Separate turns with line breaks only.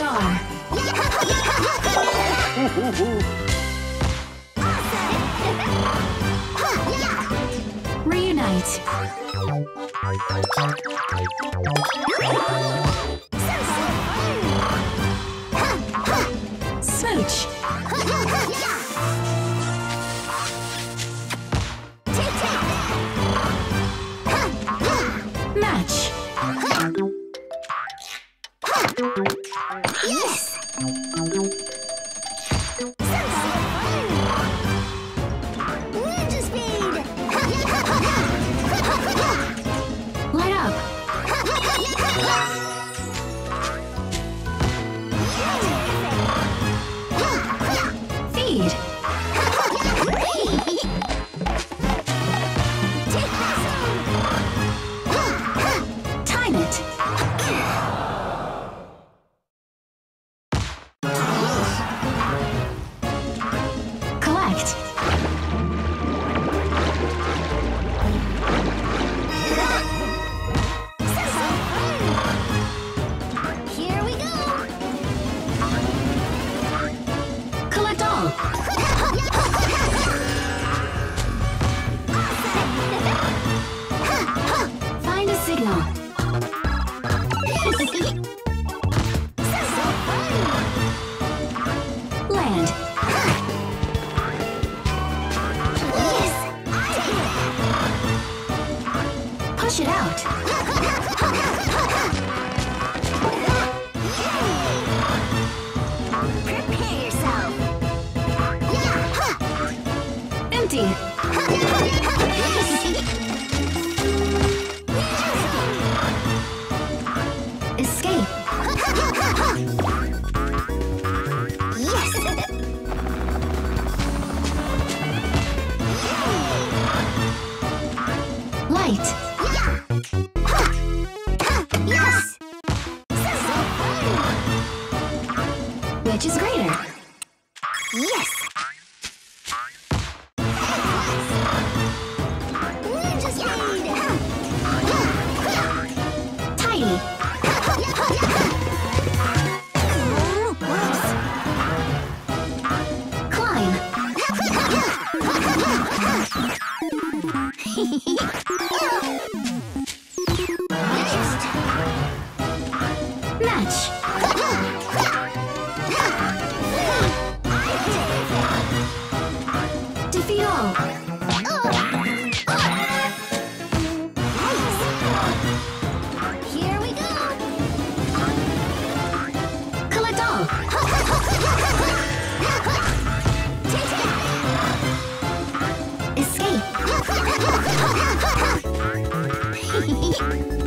star. Reunite. Smooch.
Yes!
Escape.
Yes!
Light. Which is greater?
Yes! Match. Defeat
all. い。